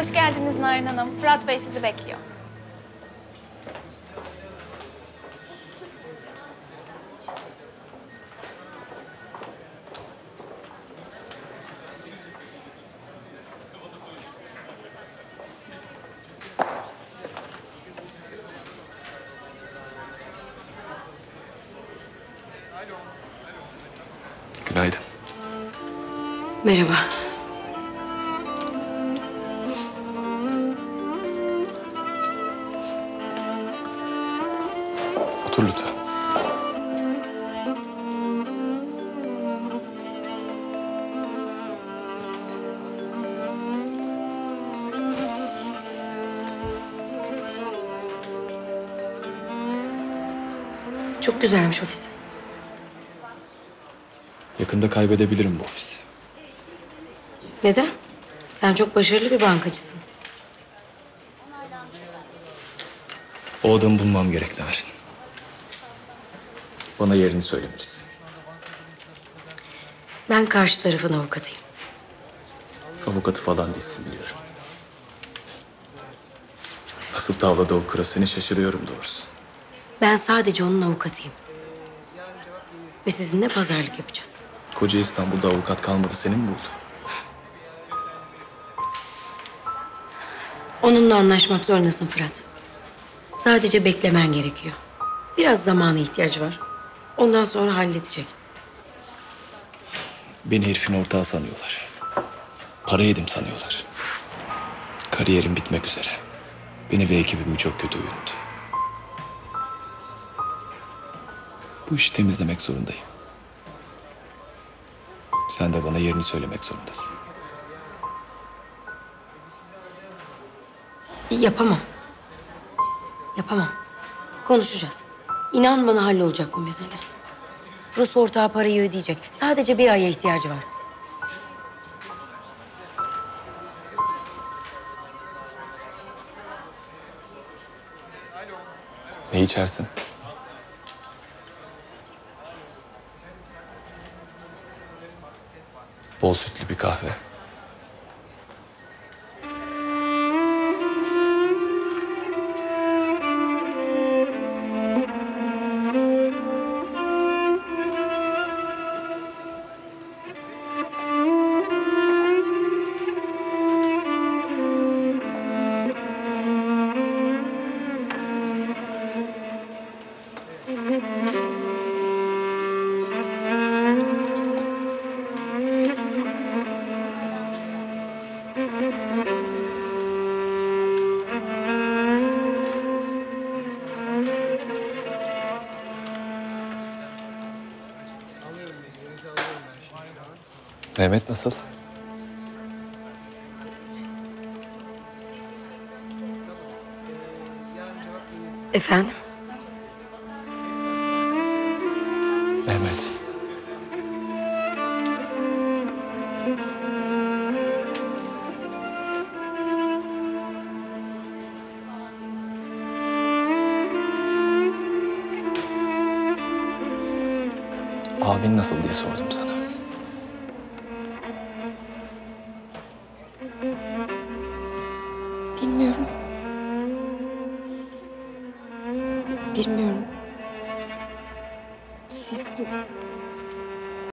Hoş geldiniz Narin Hanım. Fırat Bey sizi bekliyor. Günaydın. Merhaba. Otur lütfen. Çok güzelmiş ofis. Yakında kaybedebilirim bu ofisi. Neden? Sen çok başarılı bir bankacısın. O adamı bulmam gerek Narin. Bana yerini söylemelisin. Ben karşı tarafın avukatıyım. Avukatı falan değilsin biliyorum. Nasıl tavladı o kıra seni şaşırıyorum doğrusu. Ben sadece onun avukatıyım. Ve sizinle pazarlık yapacağız. Koca İstanbul'da avukat kalmadı seni mi buldu? Onunla anlaşmak zorundasın Fırat. Sadece beklemen gerekiyor. Biraz zamana ihtiyacı var. Ondan sonra halledecek. Beni herifin ortağı sanıyorlar. Para yedim sanıyorlar. Kariyerim bitmek üzere. Beni ve ekibimi çok kötü uyuttu. Bu işi temizlemek zorundayım. Sen de bana yerini söylemek zorundasın. Yapamam. Yapamam. Konuşacağız. İnan bana hallolacak bu mesele. Rus ortağı parayı ödeyecek. Sadece bir aya ihtiyacı var. Ne içersin? Bol sütlü bir kahve. Mehmet nasıl? Efendim? Mehmet. Abin nasıl diye sordum sana. Bilmiyorum. Bilmiyorum. Siz bu